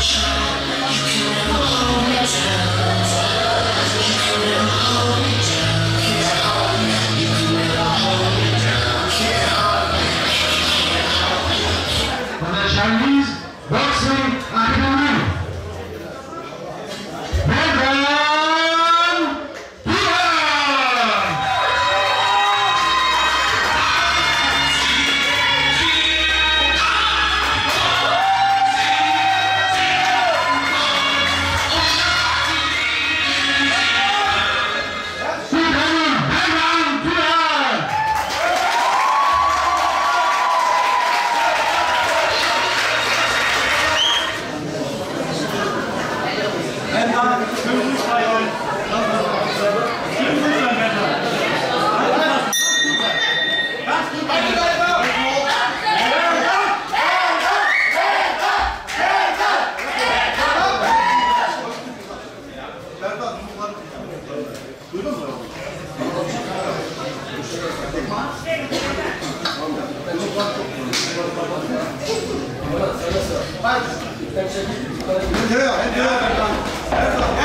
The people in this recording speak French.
Show. Hadi. Hadi. Hadi.